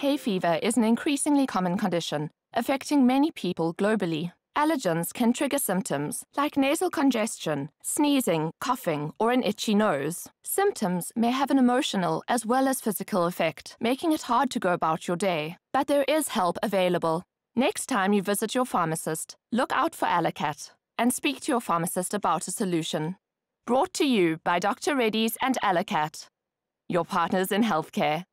Hay fever is an increasingly common condition, affecting many people globally. Allergens can trigger symptoms like nasal congestion, sneezing, coughing, or an itchy nose. Symptoms may have an emotional as well as physical effect, making it hard to go about your day. But there is help available. Next time you visit your pharmacist, look out for Allercat and speak to your pharmacist about a solution. Brought to you by Dr. Reddy's and Allercat, your partners in healthcare.